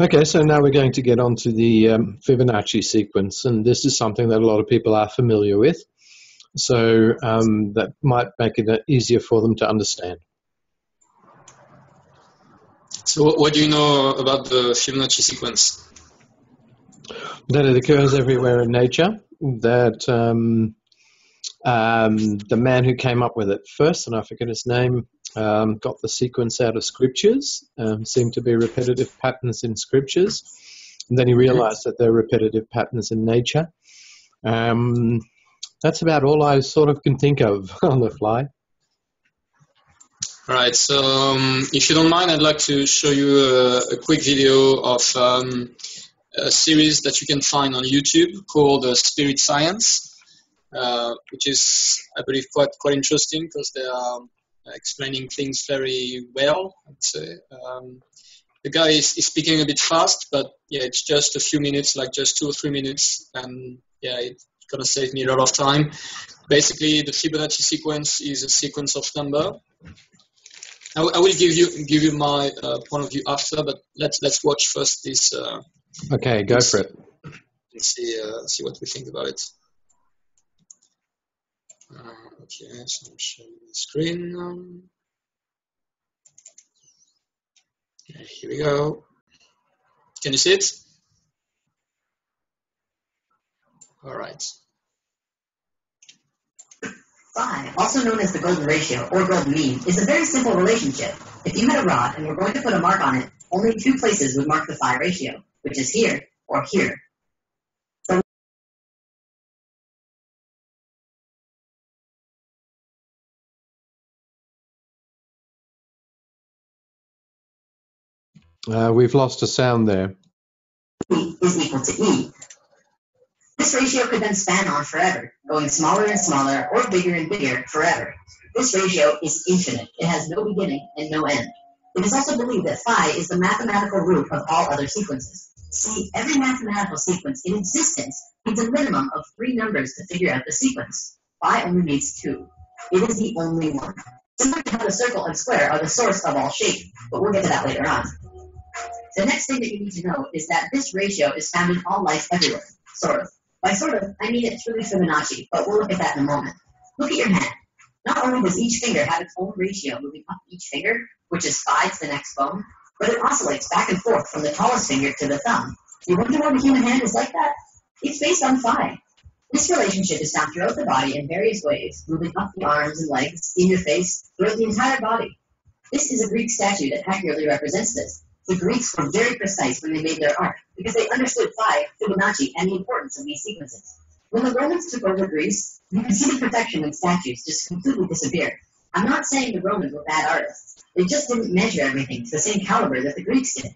Okay, so now we're going to get on to the um, Fibonacci sequence, and this is something that a lot of people are familiar with. So um, that might make it easier for them to understand. So, what do you know about the Fibonacci sequence? That it occurs everywhere in nature. That um, um the man who came up with it first, and I forget his name, um, got the sequence out of scriptures, um, seemed to be repetitive patterns in scriptures. And then he realized that there are repetitive patterns in nature. Um, that's about all I sort of can think of on the fly. All right, so um, if you don't mind, I'd like to show you a, a quick video of um, a series that you can find on YouTube called uh, Spirit Science, uh, which is, I believe, quite quite interesting because they are explaining things very well. I'd say um, the guy is, is, speaking a bit fast, but yeah, it's just a few minutes, like just two or three minutes, and yeah, it's gonna save me a lot of time. Basically, the Fibonacci sequence is a sequence of number. I, w- I will give you give you my uh, point of view after, but let's let's watch first this. Uh, okay, go for it. Let's see uh, see what we think about it. Uh, okay, so I'm showing the screen now. Okay, here we go. Can you see it? All right. Phi, also known as the golden ratio or golden mean, is a very simple relationship. If you had a rod and were going to put a mark on it, only two places would mark the phi ratio, which is here or here. Uh, we've lost a sound there. Is equal to E. This ratio could then span on forever, going smaller and smaller or bigger and bigger forever. This ratio is infinite. It has no beginning and no end. It is also believed that phi is the mathematical root of all other sequences. See, every mathematical sequence in existence needs a minimum of three numbers to figure out the sequence. Phi only needs two. It is the only one. Similar to how the circle and square are the source of all shape, but we'll get to that later on. The next thing that you need to know is that this ratio is found in all life everywhere, sort of. By sort of, I mean it's really Fibonacci, but we'll look at that in a moment. Look at your hand. Not only does each finger have its own ratio moving up each finger, which is phi to the next bone, but it oscillates back and forth from the tallest finger to the thumb. You wonder why the human hand is like that? It's based on phi. This relationship is found throughout the body in various ways, moving up the arms and legs, in your face, throughout the entire body. This is a Greek statue that accurately represents this. The Greeks were very precise when they made their art because they understood phi, Fibonacci, and the importance of these sequences. When the Romans took over Greece, you can see the perfection in statues just completely disappear. I'm not saying the Romans were bad artists. They just didn't measure everything to the same caliber that the Greeks did.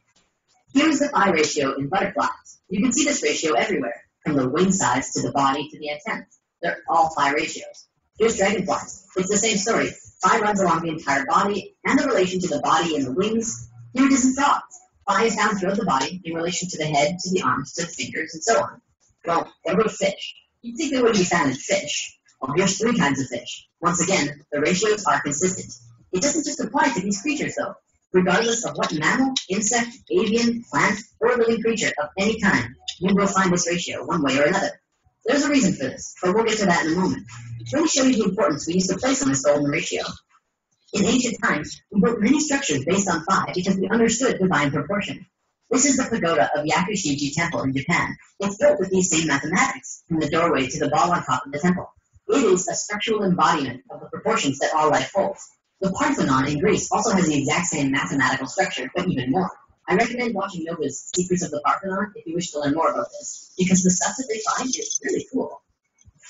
Here's the phi ratio in butterflies. You can see this ratio everywhere, from the wing size to the body to the antennas. They're all phi ratios. Here's dragonflies. It's the same story. Phi runs along the entire body, and the relation to the body and the wings in frogs. Phi is found throughout the body in relation to the head, to the arms, to the fingers, and so on. Well, what about fish? You'd think they wouldn't be found in fish. Well, here's three kinds of fish. Once again, the ratios are consistent. It doesn't just apply to these creatures, though. Regardless of what mammal, insect, avian, plant, or living creature of any kind, you will find this ratio one way or another. There's a reason for this, but we'll get to that in a moment. Let me show you the importance we used to place on this golden ratio. In ancient times, we built many structures based on phi because we understood divine proportion. This is the pagoda of Yakushiji Temple in Japan. It's built with these same mathematics, from the doorway to the ball on top of the temple. It is a structural embodiment of the proportions that all life holds. The Parthenon in Greece also has the exact same mathematical structure, but even more. I recommend watching Nova's Secrets of the Parthenon if you wish to learn more about this, because the stuff that they find is really cool.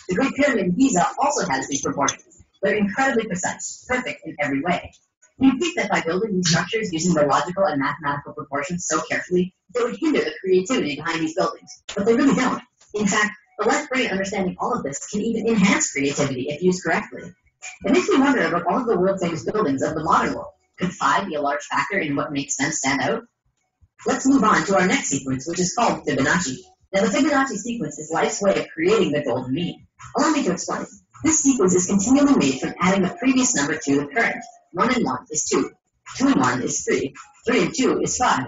The Great Pyramid in Giza also has these proportions. They're incredibly precise, perfect in every way. You'd think that by building these structures using the logical and mathematical proportions so carefully, they would hinder the creativity behind these buildings, but they really don't. In fact, a left brain understanding all of this can even enhance creativity if used correctly. It makes me wonder about all of the world famous buildings of the modern world. Could phi be a large factor in what makes them stand out? Let's move on to our next sequence, which is called Fibonacci. Now, the Fibonacci sequence is life's way of creating the golden mean. Allow me to explain. This sequence is continually made from adding the previous number to the current. 1 and 1 is 2. 2 and 1 is 3. 3 and 2 is 5.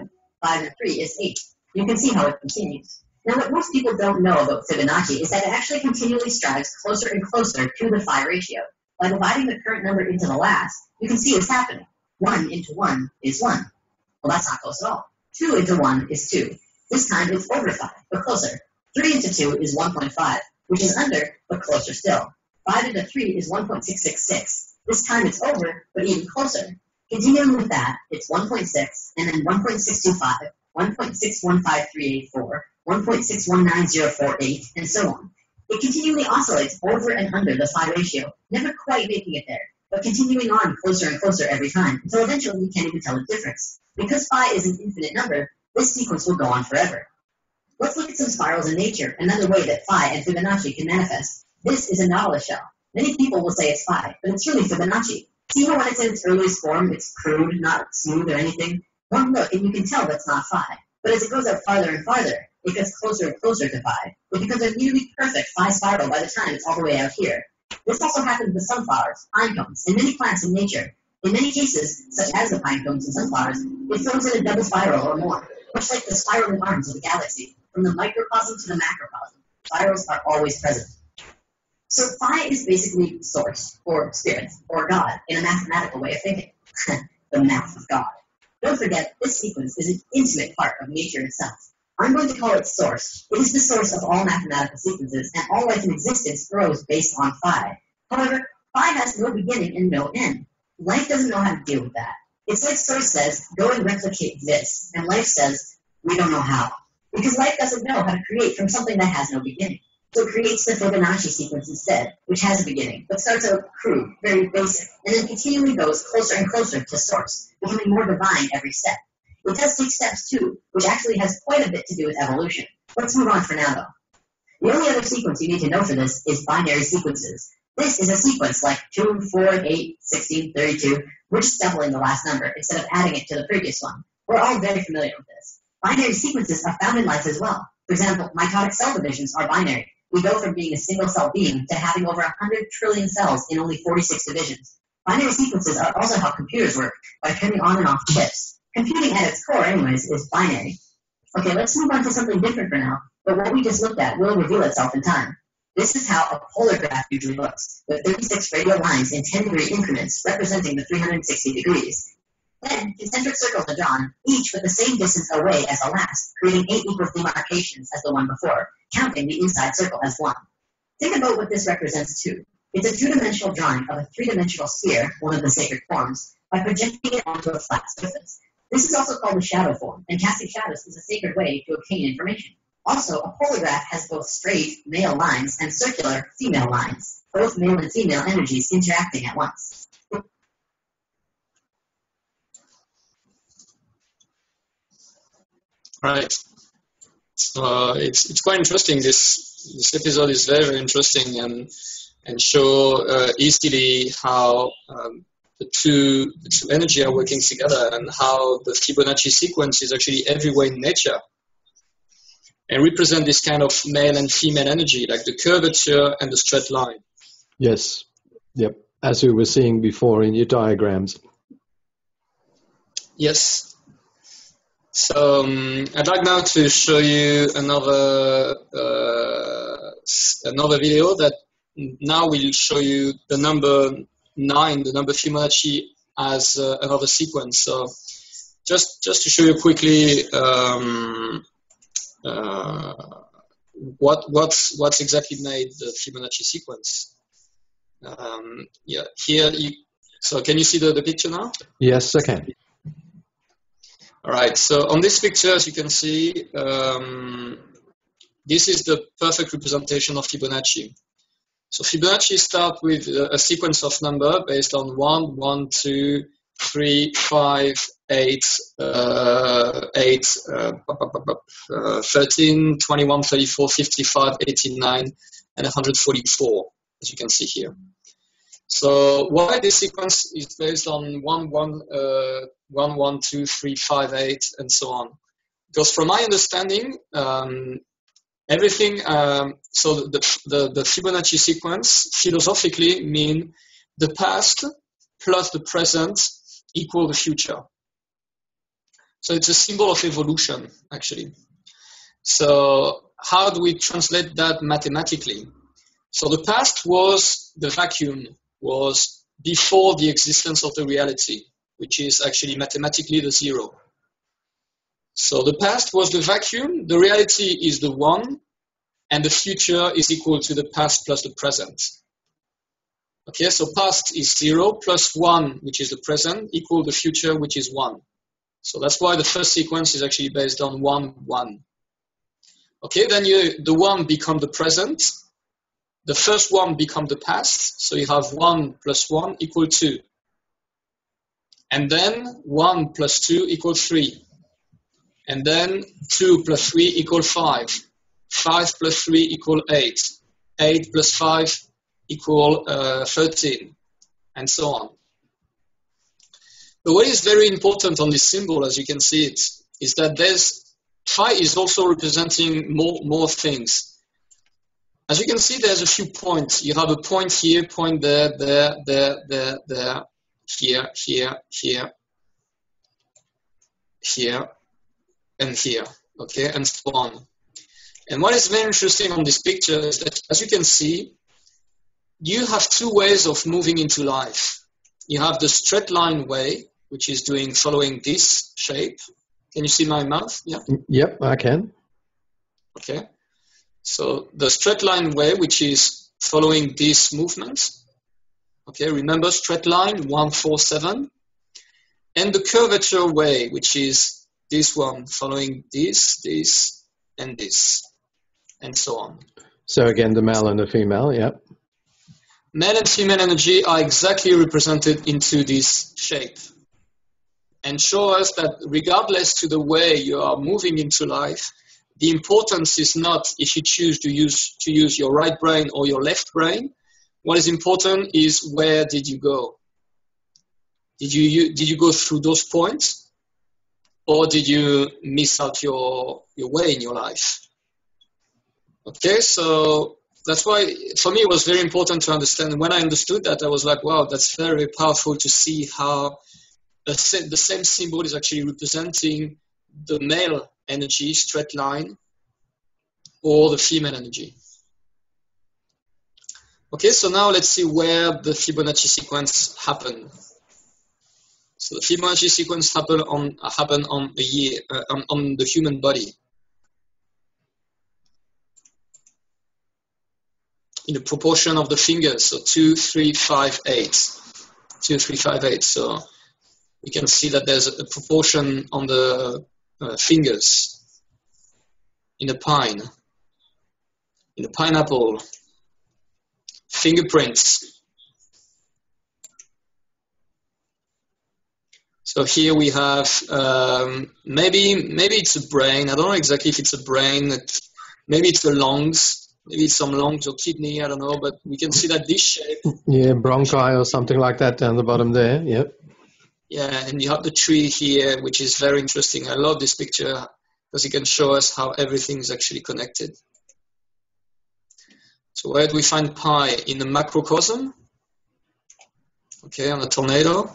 5 and 3 is 8. You can see how it continues. Now, what most people don't know about Fibonacci is that it actually continually strives closer and closer to the phi ratio. By dividing the current number into the last, you can see what's happening. 1 into 1 is 1. Well, that's not close at all. 2 into 1 is 2. This time it's over phi, but closer. 3 into 2 is 1.5, which is under, but closer still. 5 into 3 is 1.666. This time it's over, but even closer. Continuing with that, it's 1.6, and then 1.625, 1.615384, 1.619048, and so on. It continually oscillates over and under the phi ratio, never quite making it there, but continuing on closer and closer every time, until eventually you can't even tell the difference. Because phi is an infinite number, this sequence will go on forever. Let's look at some spirals in nature, another way that phi and Fibonacci can manifest. This is a nautilus shell. Many people will say it's phi, but it's really Fibonacci. See how when it's in its earliest form, it's crude, not smooth or anything? One look and you can tell that's not phi. But as it goes out farther and farther, it gets closer and closer to phi. It becomes a nearly perfect phi spiral by the time it's all the way out here. This also happens with sunflowers, pine cones, and many plants in nature. In many cases, such as the pine cones and sunflowers, it forms in a double spiral or more, much like the spiraling arms of the galaxy. From the microcosm to the macrocosm, spirals are always present. So phi is basically source, or spirit, or God, in a mathematical way of thinking. the math of God. Don't forget, this sequence is an intimate part of nature itself. I'm going to call it source. It is the source of all mathematical sequences, and all life in existence grows based on phi. However, phi has no beginning and no end. Life doesn't know how to deal with that. It's like source says, go and replicate this, and life says, we don't know how. Because life doesn't know how to create from something that has no beginning. So it creates the Fibonacci sequence instead, which has a beginning, but starts out crude, very basic, and then continually goes closer and closer to source, becoming more divine every step. It does take steps too, which actually has quite a bit to do with evolution. Let's move on for now though. The only other sequence you need to know for this is binary sequences. This is a sequence like 2, 4, 8, 16, 32. We're just doubling the last number instead of adding it to the previous one. We're all very familiar with this. Binary sequences are found in life as well. For example, mitotic cell divisions are binary. We go from being a single cell being to having over 100 trillion cells in only 46 divisions. Binary sequences are also how computers work, by turning on and off chips. Computing at its core, anyways, is binary. Okay, let's move on to something different for now, but what we just looked at will reveal itself in time. This is how a polar graph usually looks, with 36 radial lines in 10 degree increments representing the 360 degrees. Then, concentric circles are drawn, each with the same distance away as the last, creating eight equal demarcations as the one before, counting the inside circle as one. Think about what this represents too. It's a two-dimensional drawing of a three-dimensional sphere, one of the sacred forms, by projecting it onto a flat surface. This is also called the shadow form, and casting shadows is a sacred way to obtain information. Also, a polar graph has both straight, male lines and circular, female lines, both male and female energies interacting at once. Right. So uh, it's it's quite interesting. This this episode is very, very interesting and and show uh, easily how um, the two the two energy are working together and how the Fibonacci sequence is actually everywhere in nature and represent this kind of male and female energy, like the curvature and the straight line. Yes. Yep. As we were seeing before in your diagrams. Yes. So um, I'd like now to show you another uh, another video that now will show you the number nine, the number Fibonacci as uh, another sequence. So just just to show you quickly um, uh, what what's what's exactly made the Fibonacci sequence. Um, yeah, here you. So can you see the, the picture now? Yes, I can. All right, so on this picture, as you can see, um, this is the perfect representation of Fibonacci. So Fibonacci start with a, a sequence of number based on 1, 1, 2, 3, 5, 8, uh, 8 uh, uh, 13, 21, 34, 55, 89, and 144, as you can see here. So why this sequence is based on 1, 1, uh, 1, 1, 2, 3, 5, 8, and so on. Because from my understanding, um, everything, um, so the, the, the Fibonacci sequence philosophically mean the past plus the present equal the future. So it's a symbol of evolution, actually. So how do we translate that mathematically? So the past was the vacuum, was before the existence of the reality, which is actually mathematically the zero. So the past was the vacuum, the reality is the one, and the future is equal to the past plus the present. Okay, so past is zero plus one, which is the present, equal the future, which is one. So that's why the first sequence is actually based on one, one. Okay, then you, the one become the present, the first one become the past, so you have one plus one equal two. And then one plus two equal three. And then two plus three equal five. Five plus three equal eight. Eight plus five equal uh, 13, and so on. But what is very important on this symbol, as you can see it, is that there's phi is also representing more, more things. As you can see, there's a few points. You have a point here, point there, there, there, there, there, here, here, here, here, and here, okay, and so on. And what is very interesting on this picture is that, as you can see, you have two ways of moving into life. You have the straight line way, which is doing following this shape. Can you see my mouth? Yeah. Yep, I can. Okay. So the straight line way, which is following this movement. Okay, remember straight line, one, four, seven. And the curvature way, which is this one, following this, this, and this, and so on. So again, the male and the female, yep male and female energy are exactly represented into this shape and show us that regardless to the way you are moving into life, the importance is not if you choose to use to use your right brain or your left brain. What is important is where did you go? Did you, you did you go through those points, or did you miss out your your way in your life? Okay, so that's why for me it was very important to understand. When I understood that, I was like, wow, that's very powerful to see how the same symbol is actually representing the male energy, straight line, or the female energy. Okay, so now let's see where the Fibonacci sequence happened. So the Fibonacci sequence happened on happened on a year uh, on, on the human body. in the proportion of the fingers. So two, three, five, eight. Two, three, five, eight. So we can see that there's a proportion on the uh, fingers in a pine, in a pineapple, fingerprints. So here we have um, maybe maybe it's a brain. I don't know exactly if it's a brain. maybe it's the lungs maybe it's some lungs or kidney, I don't know, but we can see that this shape. Yeah, bronchi or something like that down the bottom there. Yep. Yeah, and you have the tree here, which is very interesting. I love this picture because it can show us how everything is actually connected. So where do we find pi? In the macrocosm. Okay, on a tornado.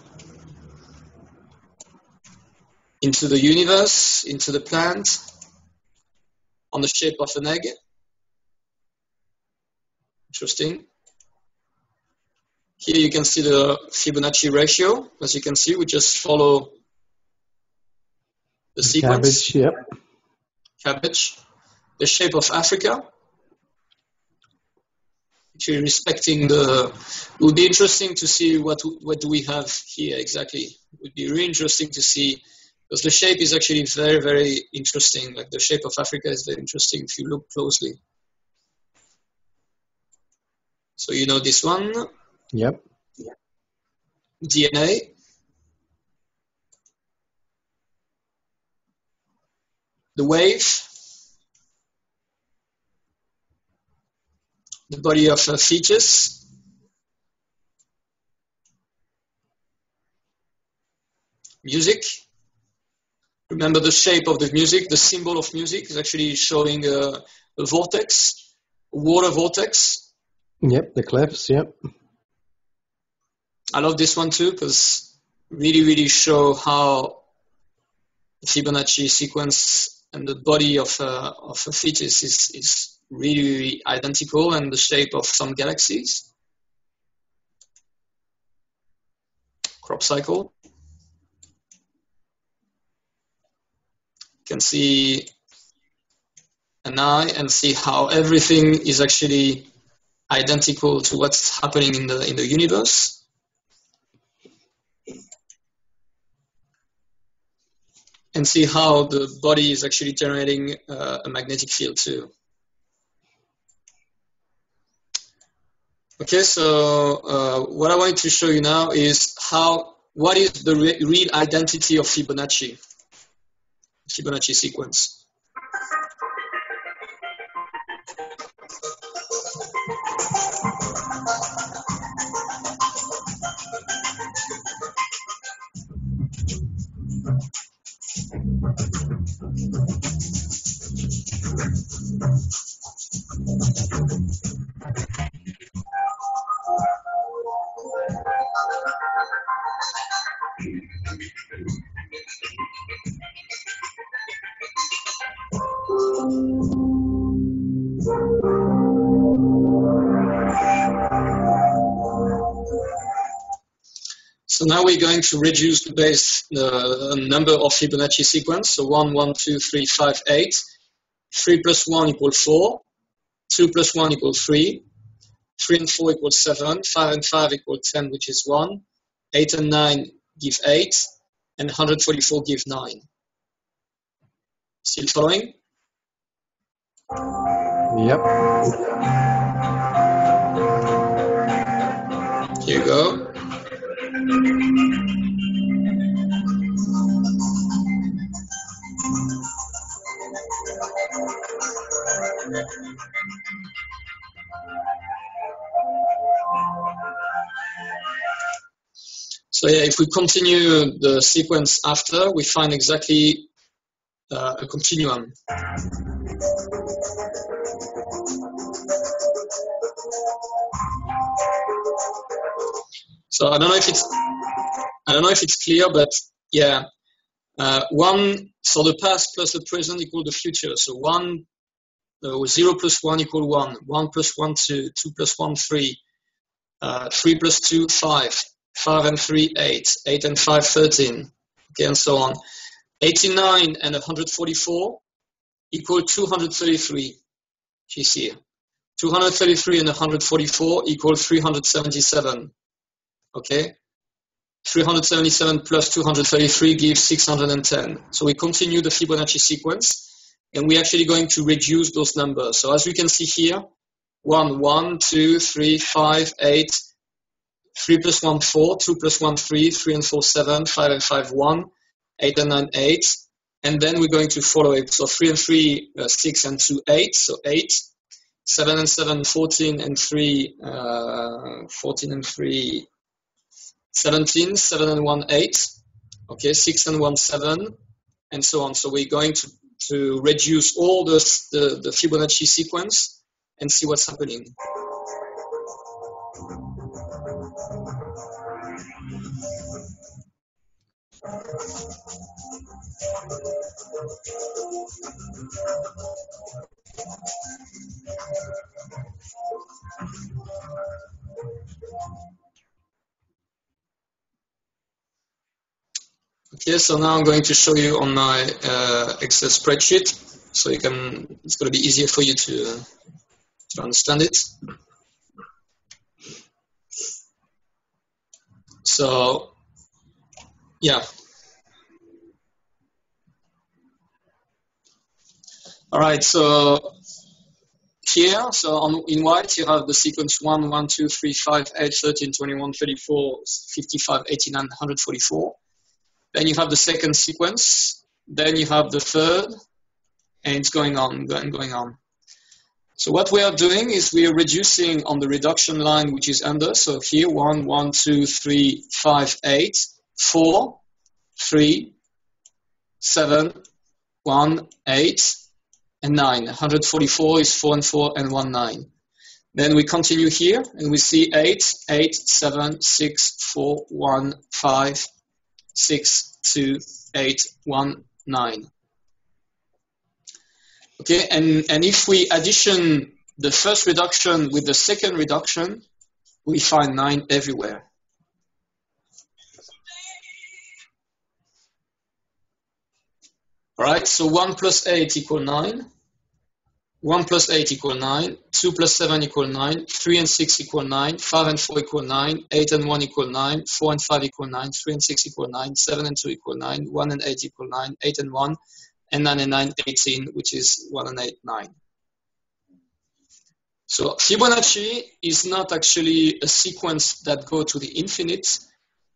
Into the universe, into the plant, on the shape of an egg. Interesting. Here you can see the Fibonacci ratio. As you can see, we just follow the sequence. Cabbage, yep. Cabbage. The shape of Africa. Actually respecting the, it would be interesting to see what, what do we have here exactly. It would be really interesting to see because the shape is actually very, very interesting. Like the shape of Africa is very interesting if you look closely. So you know this one? Yep. DNA. The wave. The body of uh, features. Music. Remember the shape of the music, the symbol of music is actually showing a, a vortex, a water vortex Yep, the clefs. Yep. I love this one too because really, really show how Fibonacci sequence and the body of a, of a fetus is, is really identical and the shape of some galaxies. Crop cycle. You can see an eye and see how everything is actually identical to what's happening in the in the universe. And see how the body is actually generating uh, a magnetic field too. Okay, so uh, what I wanted to show you now is how what is the re real identity of Fibonacci, Fibonacci sequence. So now we're going to reduce the base uh, number of Fibonacci sequence. So 1, 1, 2, 3, 5, 8. 3 plus 1 equals 4. 2 plus 1 equals 3. 3 and 4 equals 7. 5 and 5 equals 10, which is 1. 8 and 9 give 8. And 144 give 9. Still following? Yep. Here you go. So yeah, if we continue the sequence after, we find exactly uh, a continuum. So I don't know if it's I don't know if it's clear, but yeah, uh, one so the past plus the present equal the future. So one uh, zero plus one equal one, one plus one two, two plus one three, uh, three plus two five, five and three eight, eight and five thirteen, okay, and so on. 89 and 144 equal 233 GC. 233 and 144 equal 377. Okay? 377 plus 233 gives 610. So we continue the Fibonacci sequence and we're actually going to reduce those numbers. So as we can see here, 1, 1, 2, 3, 5, 8, 3 plus 1, 4, 2 plus 1, 3, 3 and 4, 7, 5 and 5, 1, 8 and 9, 8. And then we're going to follow it. So 3 and 3, uh, 6 and 2, 8. So 8. 7 and 7, 14 and 3, uh, 14 and 3, 17, 7 and 1, 8. Okay, 6 and 1, 7, and so on. So we're going to, to reduce all the, the, the Fibonacci sequence and see what's happening. Okay, so now I'm going to show you on my uh, Excel spreadsheet, so you can. It's going to be easier for you to to understand it. So, yeah. All right, so here, so on, in white, you have the sequence 1, 1, 2, 3, 5, 8, 13, 21, 34, 55, 89, 144. Then you have the second sequence. Then you have the third, and it's going on, going, going on. So what we are doing is we are reducing on the reduction line, which is under. So here, 1, 1, 2, 3, 5, 8, 4, 3, 7, 1, 8, and 9. 144 is 4 and 4 and 1, 9. Then we continue here, and we see 8, 8, 7, 6, 4, 1, 5, 6, 2, 8, 1, 9. Okay, and, and if we addition the first reduction with the second reduction, we find 9 everywhere. All right, so 1 plus 8 equal 9. 1 plus 8 equal 9, 2 plus 7 equal 9, 3 and 6 equal 9, 5 and 4 equal 9, 8 and 1 equal 9, 4 and 5 equal 9, 3 and 6 equal 9, 7 and 2 equal 9, 1 and 8 equal 9, 8 and 1, and 9 and 9, 18, which is 1 and 8, 9. So Fibonacci is not actually a sequence that go to the infinite.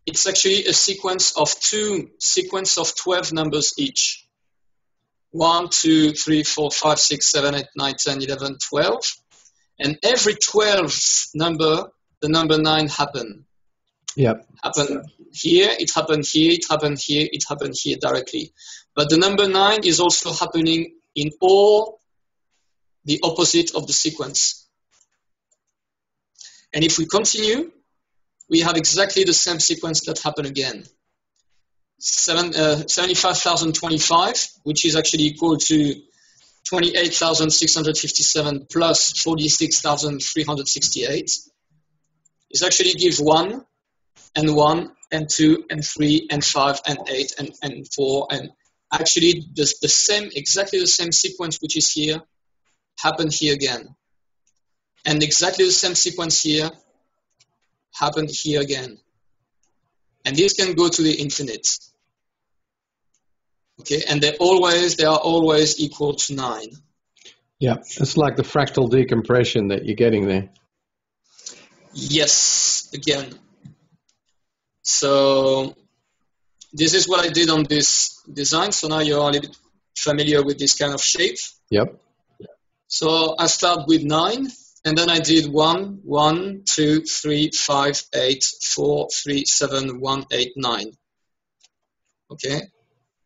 It's actually a sequence of two sequence of 12 numbers each. 1, 2, 3, 4, 5, 6, 7, 8, 9, 10, 11, 12. And every 12 number, the number 9 happen. Yep. Happen here, it happened here, it happened here, it happened here directly. But the number 9 is also happening in all the opposite of the sequence. And if we continue, we have exactly the same sequence that happen again uh, 75,025, which is actually equal to 28,657 plus 46,368, is actually gives 1 and 1 and 2 and 3 and 5 and 8 and, and 4 and actually the, the same exactly the same sequence which is here happened here again. And exactly the same sequence here happened here again and this can go to the infinite. Okay, and they always they are always equal to nine. Yeah, it's like the fractal decompression that you're getting there. Yes, again. So this is what I did on this design. So now you're a little bit familiar with this kind of shape. Yep. So I start with nine, and then I did one, one, two, three, five, eight, four, three, seven, one, eight, nine. Okay,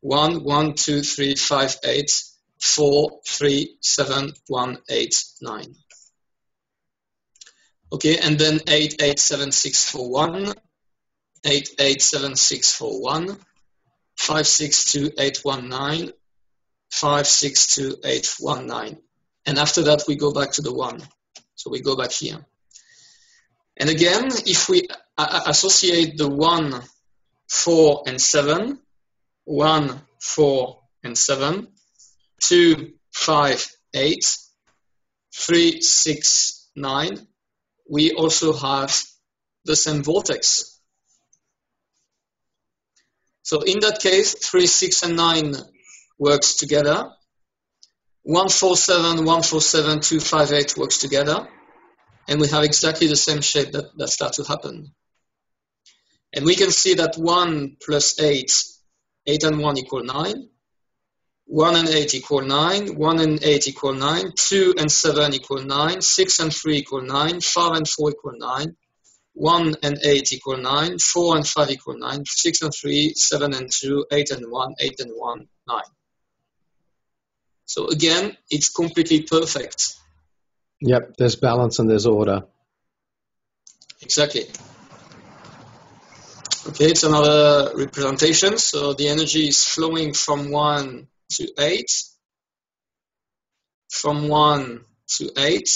one, one, two, three, five, eight, four, three, seven, one, eight, nine. Okay, and then eight, eight, seven, six, four, one, eight, eight, seven, six, four, one, five, six, two, eight, one, nine, five, six, two, eight, one, nine, and after that we go back to the one. So we go back here. And again, if we associate the 1, 4, and 7, 1, 4, and 7, 2, 5, 8, 3, 6, 9, we also have the same vortex. So in that case, 3, 6, and 9 works together. 147, 147, 258 works together, and we have exactly the same shape that, that starts to happen. And we can see that 1 plus 8, 8 and 1 equal 9, 1 and 8 equal 9, 1 and 8 equal 9, 2 and 7 equal 9, 6 and 3 equal 9, 5 and 4 equal 9, 1 and 8 equal 9, 4 and 5 equal 9, 6 and 3, 7 and 2, 8 and 1, 8 and 1, 9. So again, it's completely perfect. Yep, there's balance and there's order. Exactly. Okay, it's another representation. So the energy is flowing from 1 to 8, from 1 to 8,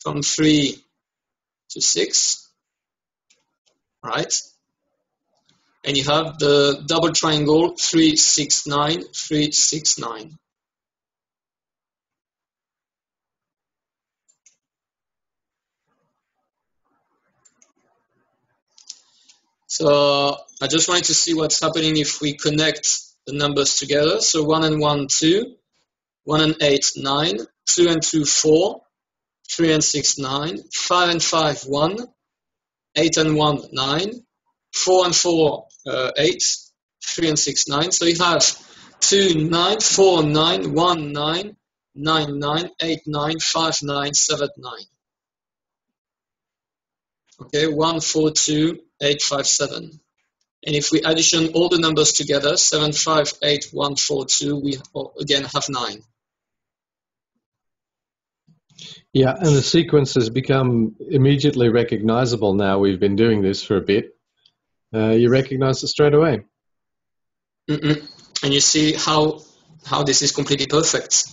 from 3 to 6, right? And you have the double triangle 369, 369. So I just wanted to see what's happening if we connect the numbers together. So 1 and 1, 2, 1 and 8, 9, 2 and 2, 4, 3 and 6, 9, 5 and 5, 1, 8 and 1, 9, 4 and 4, uh, 8, 3 and 6, 9. So you have 2, 9, 4, 9, 1, 9, 9, 9, 8, 9, 5, 9, 7, 9. Okay, 1, 4, 2, 857. And if we addition all the numbers together, 758142, we again have 9. Yeah, and the sequence has become immediately recognizable now. We've been doing this for a bit. Uh, you recognize it straight away. Mm-mm. and you see how how this is completely perfect.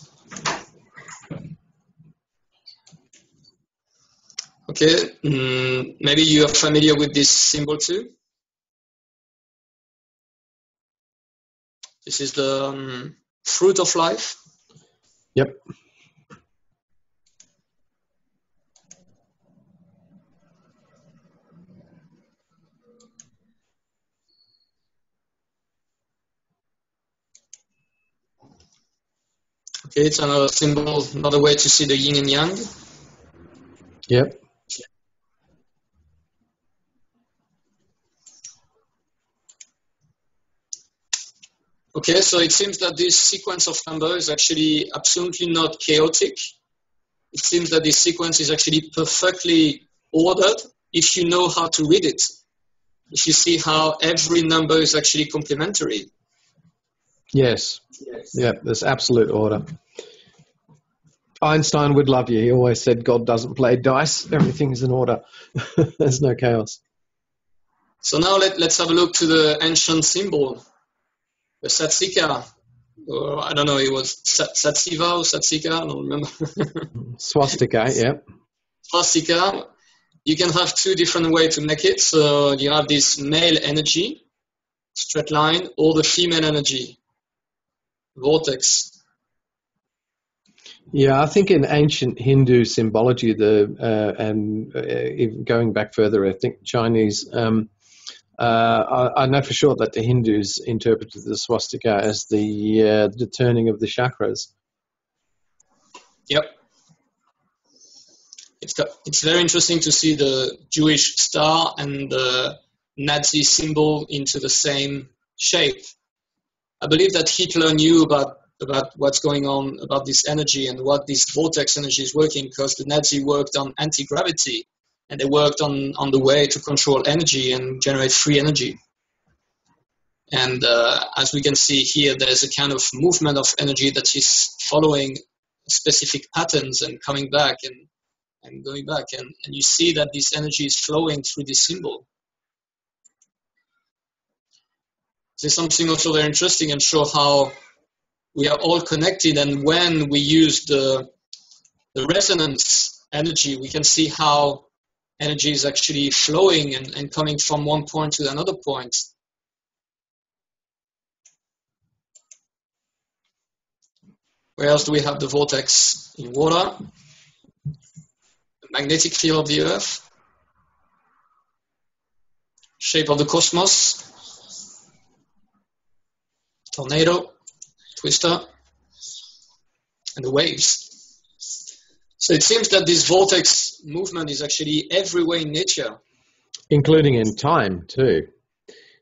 Okay, mm, maybe you are familiar with this symbol too. This is the um, fruit of life. Yep. Okay, it's another symbol, another way to see the yin and yang. Yep. Okay, so it seems that this sequence of numbers is actually absolutely not chaotic. It seems that this sequence is actually perfectly ordered if you know how to read it. If you see how every number is actually complementary. Yes. Yeah, there's absolute order. Einstein would love you. He always said God doesn't play dice. Everything is in order. there's no chaos. So now let, let's have a look to the ancient symbol, the Satsika. Or I don't know, it was Satsiva or Satsika, I don't remember. Swastika, yeah. Swastika. You can have two different ways to make it. So you have this male energy, straight line, or the female energy, vortex. Yeah, I think in ancient Hindu symbology, the uh, and uh, going back further, I think Chinese. Um, uh, I, I, know for sure that the Hindus interpreted the swastika as the uh, the turning of the chakras. Yep. It's got, it's very interesting to see the Jewish star and the Nazi symbol into the same shape. I believe that Hitler knew about about what's going on about this energy and what this vortex energy is working because the Nazi worked on anti-gravity and they worked on, on the way to control energy and generate free energy. And uh, as we can see here, there's a kind of movement of energy that is following specific patterns and coming back and, and going back. And, and you see that this energy is flowing through this symbol. There's something also very interesting and show how we are all connected. And when we use the, the resonance energy, we can see how energy is actually flowing and, and coming from one point to another point. Where else do we have the vortex in water? The magnetic field of the Earth, shape of the cosmos, tornado, twister, and the waves. So it seems that this vortex movement is actually everywhere in nature. Including in time, too.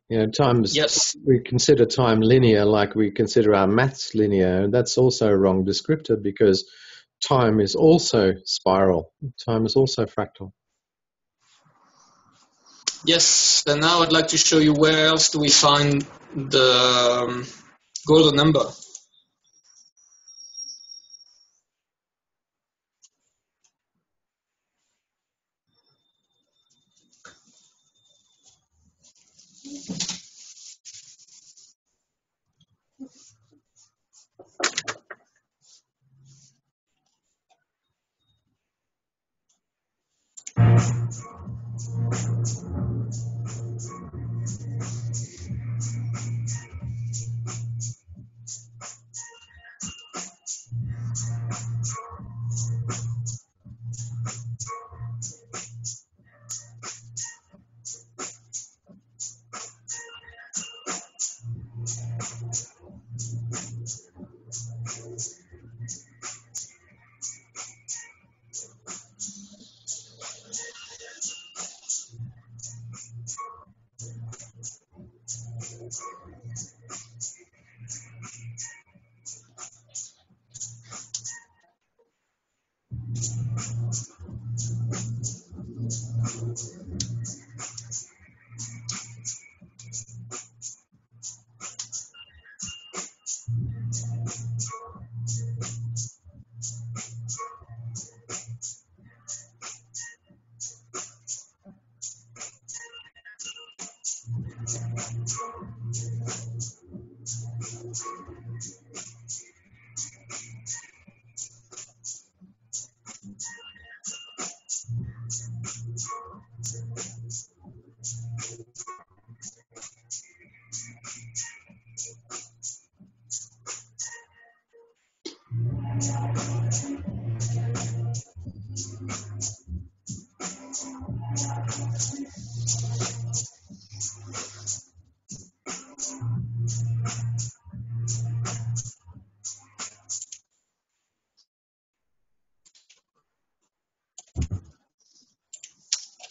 You know, times yes. we consider time linear like we consider our maths linear, and that's also a wrong descriptor because time is also spiral. Time is also fractal. Yes, and now I'd like to show you where else do we find the um, golden number.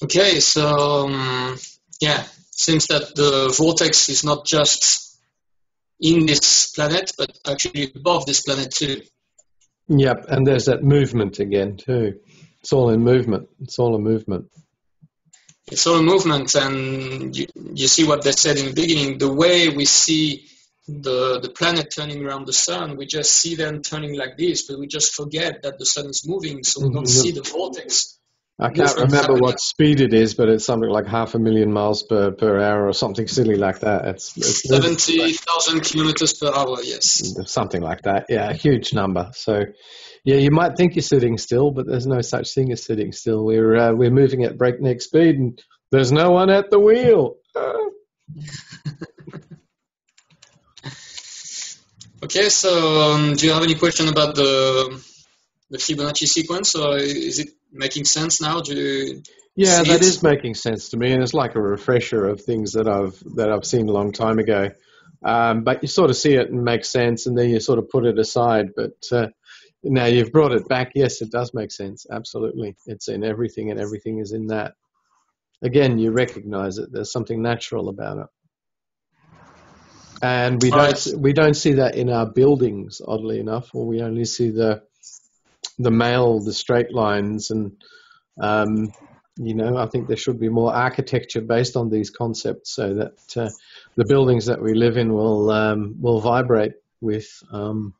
Okay, so um, yeah, seems that the vortex is not just in this planet, but actually above this planet too. Yep, and there's that movement again too. It's all in movement. It's all a movement. It's all movement, and you, you see what they said in the beginning. The way we see the the planet turning around the sun, we just see them turning like this, but we just forget that the sun is moving, so we don't Mhm. see the vortex. I can't Movement remember happening. what speed it is, but it's something like half a million miles per, per hour or something silly like that. It's, it's Seventy thousand kilometers per hour. Yes. something like that. Yeah, a huge number. So, yeah, you might think you're sitting still, but there's no such thing as sitting still. We're uh, we're moving at breakneck speed, and there's no one at the wheel. Okay, so um, do you have any question about the the Fibonacci sequence, or is it making sense now? Do you, yeah, that it's- making sense to me, and it's like a refresher of things that I've that I've seen a long time ago. Um, but you sort of see it and make sense, and then you sort of put it aside. But uh, now you've brought it back. Yes, it does make sense. Absolutely, it's in everything, and everything is in that. Again, you recognize it. There's something natural about it, and we don't we don't see that in our buildings. Oddly enough, or we only see the the male, the straight lines, and um, you know, I think there should be more architecture based on these concepts, so that uh, the buildings that we live in will um, will vibrate with um,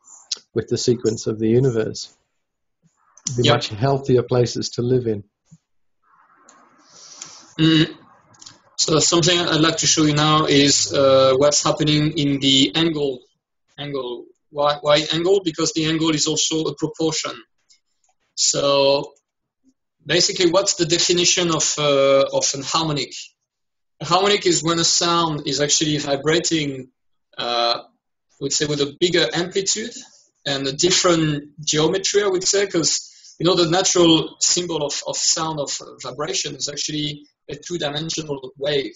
with the sequence of the universe. Be Yep. much healthier places to live in. Mm. So something I'd like to show you now is uh, what's happening in the angle. Angle. Why, why angle? Because the angle is also a proportion. So basically, what's the definition of uh, of an harmonic? A harmonic is when a sound is actually vibrating, uh, we'd say, with a bigger amplitude and a different geometry. I would say, because you know the natural symbol of, of sound of vibration is actually a two-dimensional wave.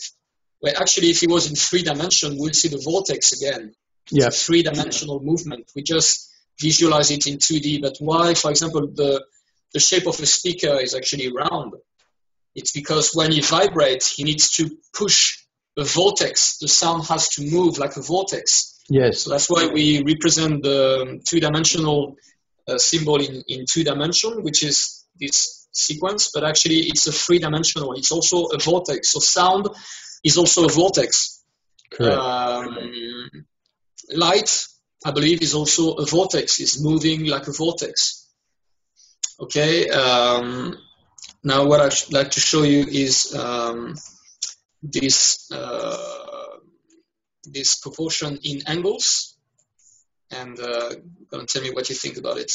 Where actually, if it was in three dimension, we'll see the vortex again. Yeah, It's a three-dimensional movement. We just visualize it in 2D. But why, for example, the the shape of a speaker is actually round? It's because when you vibrates, he needs to push a vortex. The sound has to move like a vortex. Yes, So that's why we represent the two-dimensional uh, symbol in, in two dimension, which is this sequence, but actually it's a three-dimensional. It's also a vortex. So sound is also a vortex. correct. Um, light, I believe, is also a vortex. It's moving like a vortex. Okay. Um, now, what I'd like to show you is um, this uh, this proportion in angles and uh, gonna tell me what you think about it.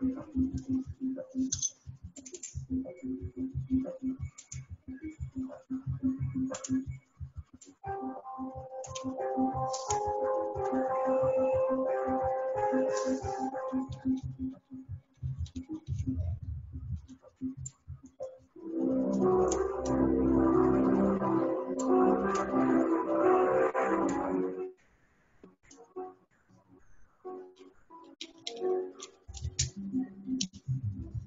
Thank you.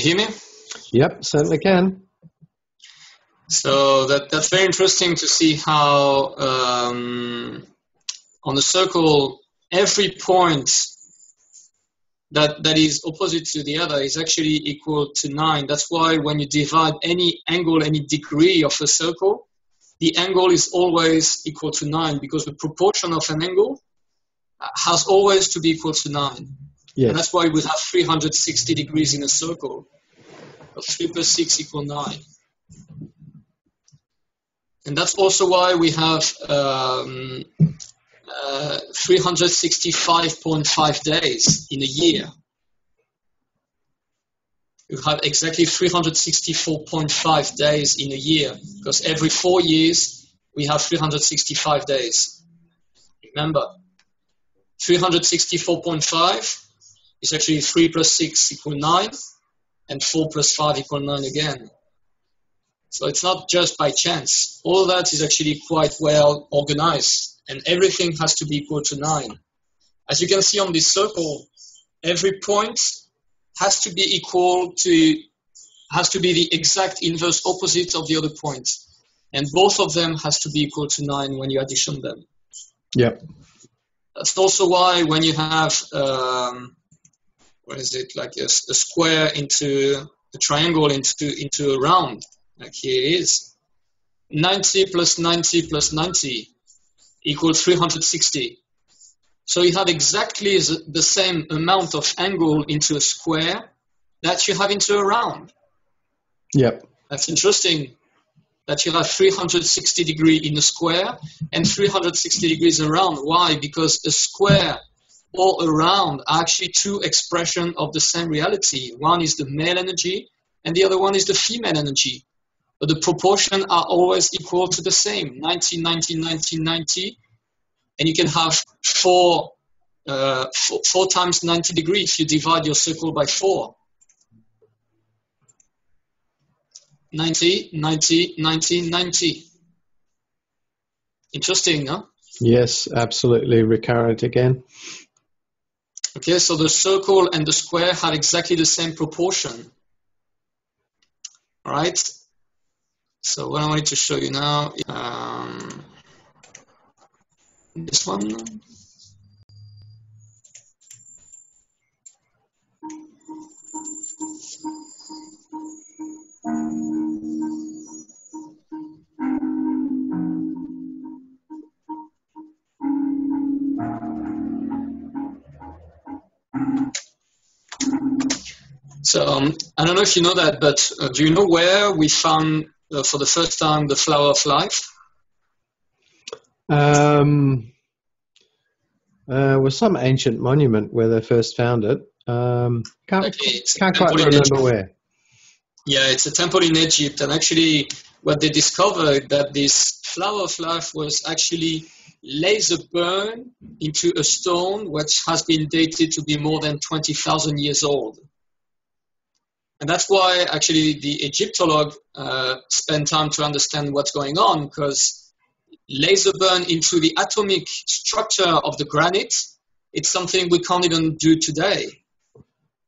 hear me? Yep, certainly can. So that that's very interesting to see how um, on the circle every point that that is opposite to the other is actually equal to nine. That's why when you divide any angle, any degree of a circle, the angle is always equal to nine because the proportion of an angle has always to be equal to nine. Yes. And that's why we have 360 degrees in a circle. 3 plus 6 equal 9. And that's also why we have um, uh, 365.5 days in a year. You have exactly 364.5 days in a year because every four years we have 365 days. Remember, 364.5 is actually 3 plus 6 equal 9, and 4 plus 5 equal 9 again. So it's not just by chance. All that is actually quite well organized, and everything has to be equal to 9. As you can see on this circle, every point has to be equal to, has to be the exact inverse opposite of the other point. And both of them has to be equal to 9 when you addition them. Yep. That's also why when you have um, what is it like a, a, square into a triangle into into a round. Like here it is. 90 plus 90 plus 90 equals 360 so you have exactly the same amount of angle into a square that you have into a round. Yep. That's interesting that you have 360 degree in a square and 360 degrees around. Why? Because a square all around are actually two expressions of the same reality. One is the male energy, and the other one is the female energy. But the proportion are always equal to the same 90, 90, 90, 90. And you can have four, uh, four, four times 90 degrees you divide your circle by four. 90, 90, 90, 90. Interesting, no? Yes, absolutely recurrent again. Okay, so the circle and the square have exactly the same proportion. All right. So what I wanted to show you now, um, this one. So um, I don't know if you know that, but uh, do you know where we found uh, for the first time the flower of life? Um, uh, was some ancient monument where they first found it. Um, can't Okay, can't quite remember where. Yeah, it's a temple in Egypt, and actually, what they discovered that this flower of life was actually laser burned into a stone which has been dated to be more than 20,000 years old. And that's why actually the Egyptologist uh, spent time to understand what's going on because laser burn into the atomic structure of the granite, it's something we can't even do today.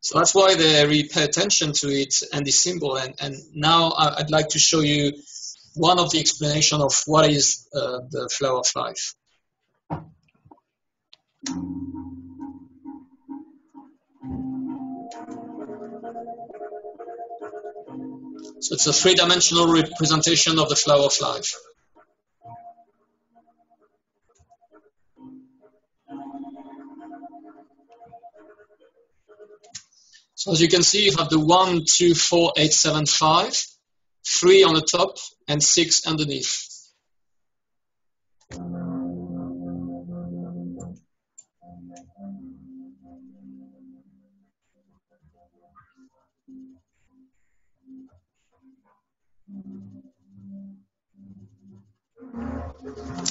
So that's why they really pay attention to it and the symbol. And, and now I'd like to show you one of the explanation of what is uh, the flower of life. So it's a three-dimensional representation of the flower of life. So as you can see, you have the one, two, four, eight, seven, five, three on the top and 6 underneath.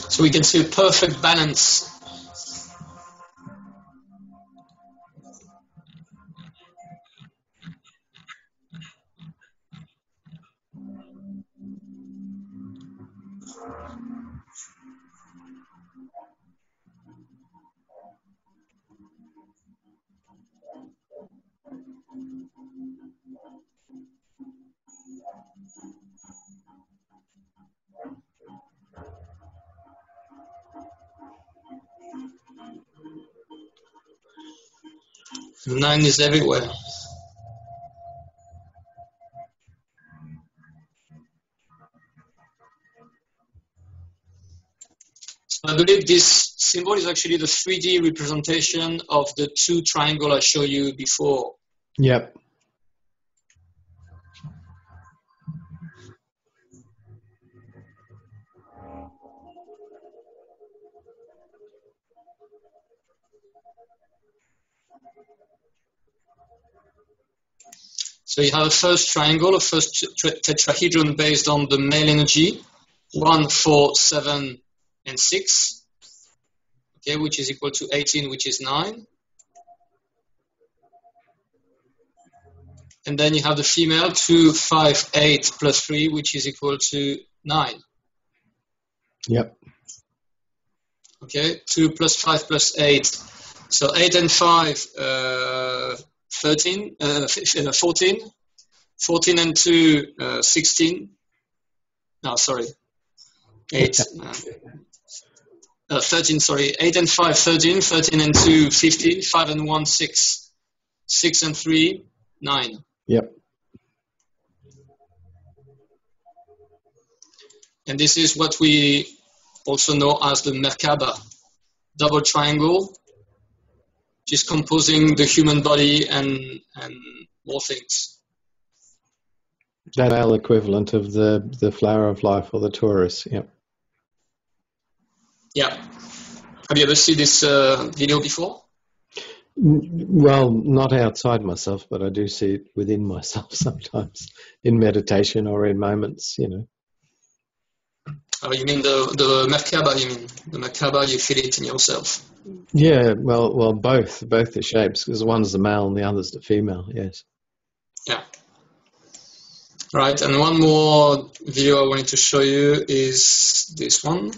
So we can see perfect balance Nine is everywhere. So I believe this symbol is actually the 3D representation of the two triangle I showed you before. Yep. So you have a first triangle, a first tetrahedron based on the male energy, one, four, seven, and 6, okay, which is equal to 18, which is 9. And then you have the female, two, five, eight plus 3, which is equal to 9. Yep. Okay, 2 plus 5 plus 8. So 8 and 5, uh, 13, uh, uh 14, 14 and 2, uh, 16. No, sorry, 8, uh, uh, 13, sorry, 8 and 5, 13, 13 and 2, 15, 5 and 1, 6, 6 and 3, 9. Yep. And this is what we also know as the Merkaba double triangle just composing the human body and and more things. That male equivalent of the the flower of life or the torus, yeah. Yeah. Have you ever seen this uh, video before? Well, not outside myself, but I do see it within myself sometimes in meditation or in moments, you know. Oh, you mean the the Merkaba? You mean the Merkaba? You feel it in yourself. Yeah, well, well, both, both the shapes, because one's the male and the other's the female. Yes. Yeah. Right, and one more video I wanted to show you is this one,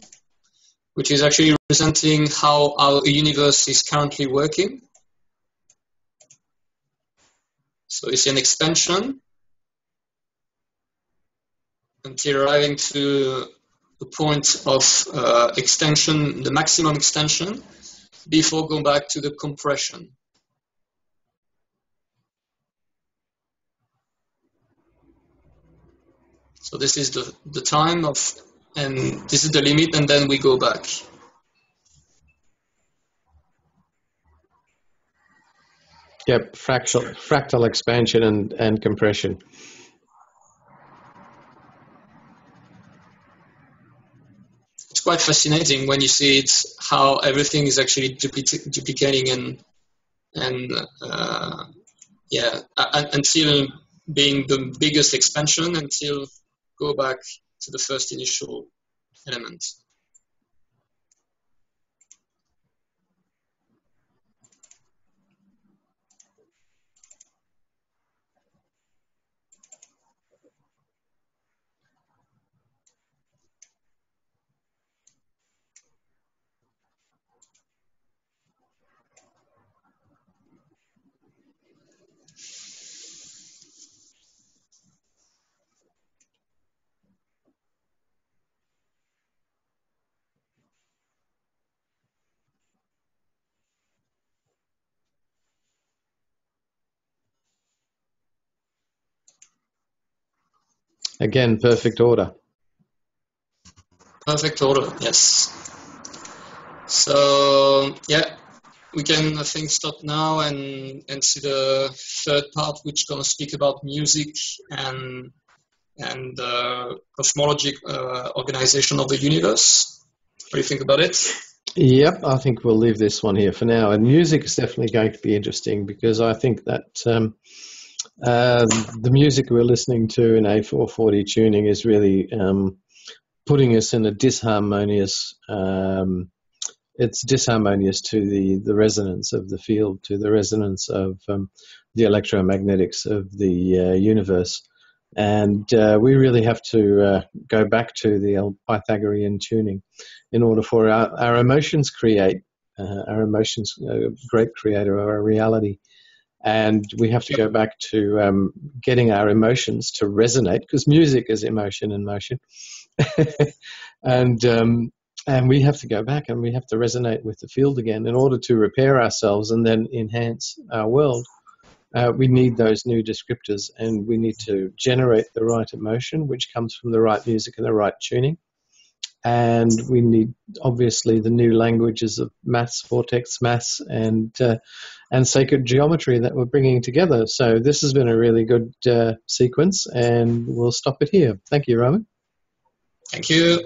which is actually representing how our universe is currently working. So it's an expansion until arriving to the point of uh, extension, the maximum extension, before going back to the compression. So this is the, the time of, and this is the limit, and then we go back. Yep, fractal, fractal expansion and, and compression. Quite fascinating when you see it how everything is actually dupli- duplicating and and uh, yeah until being the biggest expansion until go back to the first initial element. Again, perfect order. Perfect order, yes. So, yeah, we can, I think, stop now and, and see the third part, which going to speak about music and and uh, cosmologic uh, organization of the universe. What do you think about it? Yep, I think we'll leave this one here for now. And music is definitely going to be interesting because I think that um, uh, the music we're listening to in A440 tuning is really um, putting us in a disharmonious. Um, it's disharmonious to the, the resonance of the field, to the resonance of um, the electromagnetics of the uh, universe. And uh, we really have to uh, go back to the Pythagorean tuning in order for our, our emotions create, uh, our emotions, a uh, great creator of our reality. And we have to go back to um, getting our emotions to resonate because music is emotion and motion. and um, and we have to go back and we have to resonate with the field again in order to repair ourselves and then enhance our world uh, we need those new descriptors and we need to generate the right emotion, which comes from the right music and the right tuning. And we need obviously the new languages of maths, vortex maths, and uh, and sacred geometry that we're bringing together. So this has been a really good uh, sequence, and we'll stop it here. Thank you, Roman. Thank you.